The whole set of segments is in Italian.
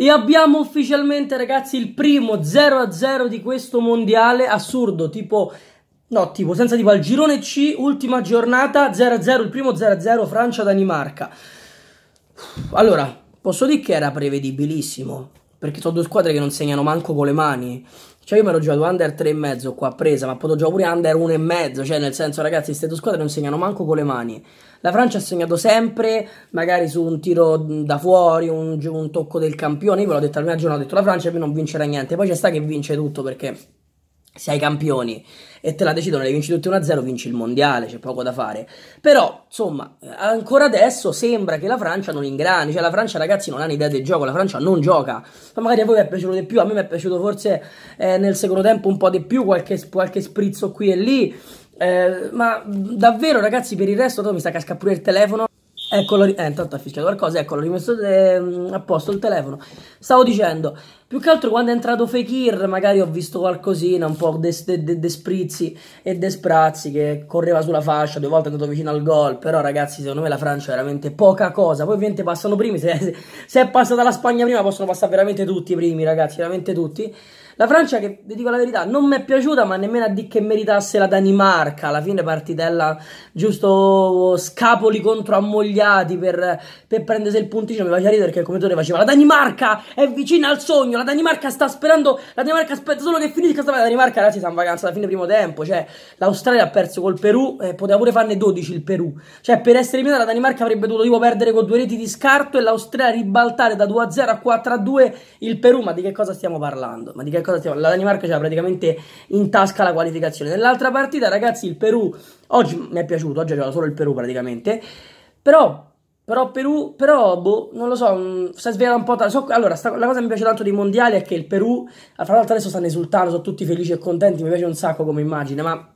E abbiamo ufficialmente, ragazzi, il primo 0-0 di questo mondiale assurdo, tipo No, tipo, senza tipo al girone C, ultima giornata 0-0, il primo 0-0 Francia-Danimarca. Allora, posso dire che era prevedibilissimo, perché sono due squadre che non segnano manco con le mani. Cioè io mi ero giocato under 3,5 qua presa, ma potevo giocare pure under 1,5, cioè nel senso ragazzi, queste due squadre non segnano manco con le mani. La Francia ha segnato sempre, magari su un tiro da fuori, un, un tocco del campione, io ve l'ho detto la prima giornata, ho detto la Francia più non vincerà niente, poi c'è sta che vince tutto perché se hai campioni e te la decidono, le vinci tutti 1-0, vinci il mondiale, c'è poco da fare. Però, insomma, ancora adesso sembra che la Francia non ingrani, cioè la Francia ragazzi non ha un'idea del gioco, la Francia non gioca. Ma magari a voi vi è piaciuto di più, a me mi è piaciuto forse eh, nel secondo tempo un po' di più, qualche, qualche sprizzo qui e lì. Eh, ma davvero ragazzi, per il resto, mi sta cascando pure il telefono. Eccolo, eh, intanto ha fischiato qualcosa, eccolo, ho rimesso eh, a posto il telefono. Stavo dicendo, più che altro quando è entrato Fekir, magari ho visto qualcosina, un po' de, de, de, de sprizzi e de sprazzi che correva sulla fascia, due volte è andato vicino al gol. Però, ragazzi, secondo me la Francia è veramente poca cosa. Poi ovviamente passano primi. Se, se è passata la Spagna prima, possono passare veramente tutti i primi, ragazzi, veramente tutti. La Francia, che vi dico la verità, non mi è piaciuta, ma nemmeno a dire che meritasse la Danimarca. Alla fine partitella giusto scapoli contro ammogliati per, per prendersi il punticino. Mi faceva ridere perché il commentatore faceva la Danimarca è vicina al sogno, la Danimarca sta sperando, la Danimarca aspetta solo che finisca la Danimarca ragazzi sta in vacanza alla fine primo tempo, cioè l'Australia ha perso col Perù e eh, poteva pure farne 12 il Perù. Cioè per essere eliminata la Danimarca avrebbe dovuto tipo perdere con due reti di scarto e l'Australia ribaltare da 2 a 0 a 4 a 2 il Perù, ma di che cosa stiamo parlando? Ma di che cosa stiamo La Danimarca c'era praticamente in tasca la qualificazione. Nell'altra partita, ragazzi, il Perù oggi mi è piaciuto, oggi ha solo il Perù praticamente. Però però Perù, però, boh, non lo so, mh, sta svegliando un po'. T- so, allora, sta, la cosa che mi piace tanto dei mondiali è che il Perù, fra l'altro adesso stanno esultando, sono tutti felici e contenti, mi piace un sacco come immagine, ma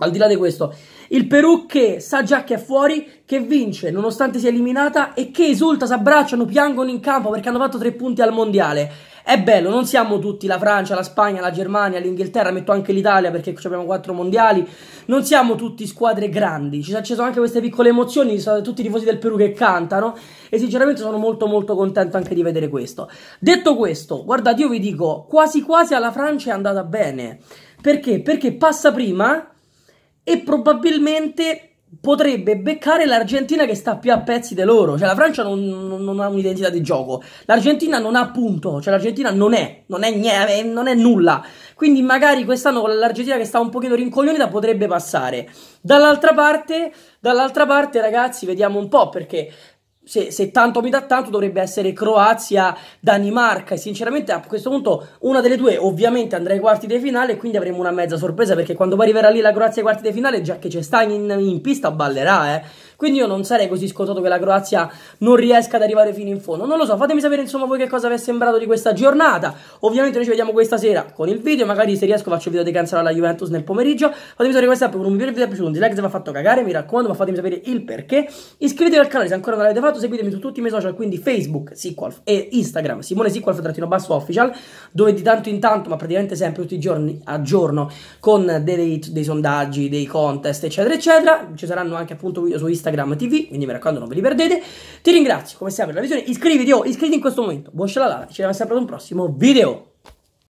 al di là di questo, il Perù che sa già che è fuori, che vince nonostante sia eliminata e che esulta, si abbracciano, piangono in campo perché hanno fatto tre punti al mondiale. È bello, non siamo tutti la Francia, la Spagna, la Germania, l'Inghilterra, metto anche l'Italia perché abbiamo quattro mondiali. Non siamo tutti squadre grandi, ci sono anche queste piccole emozioni, sono tutti i tifosi del Perù che cantano e sinceramente sono molto molto contento anche di vedere questo. Detto questo, guardate, io vi dico, quasi quasi alla Francia è andata bene. Perché? Perché passa prima e probabilmente potrebbe beccare l'Argentina che sta più a pezzi di loro. Cioè, la Francia non, non, non ha un'identità di gioco. L'Argentina non ha punto. Cioè, l'Argentina non è, non è, niente, non è nulla. Quindi, magari quest'anno con l'Argentina che sta un pochino rincoglionita potrebbe passare. Dall'altra parte, dall'altra parte, ragazzi, vediamo un po' perché se, se, tanto mi dà tanto dovrebbe essere Croazia, Danimarca e sinceramente a questo punto una delle due ovviamente andrà ai quarti di finale e quindi avremo una mezza sorpresa perché quando poi arriverà lì la Croazia ai quarti di finale già che c'è sta in, in pista ballerà eh quindi io non sarei così scontato che la Croazia non riesca ad arrivare fino in fondo. Non lo so, fatemi sapere insomma voi che cosa vi è sembrato di questa giornata. Ovviamente noi ci vediamo questa sera con il video, magari se riesco faccio il video di cancellare la Juventus nel pomeriggio. Fatemi sapere questa app con un video vi è piaciuto, un dislike se vi ha fatto cagare, mi raccomando, ma fatemi sapere il perché. Iscrivetevi al canale se ancora non l'avete fatto, seguitemi su tutti i miei social, quindi Facebook, Sequalf e Instagram, Simone Sequalf-basso official, dove di tanto in tanto, ma praticamente sempre tutti i giorni, aggiorno con dei, dei sondaggi, dei contest, eccetera, eccetera. Ci saranno anche appunto video su Instagram Instagram TV, quindi mi raccomando non ve li perdete. Ti ringrazio come sempre per la visione, iscriviti o oh, iscriviti in questo momento. Buon scialala, ci vediamo sempre ad un prossimo video.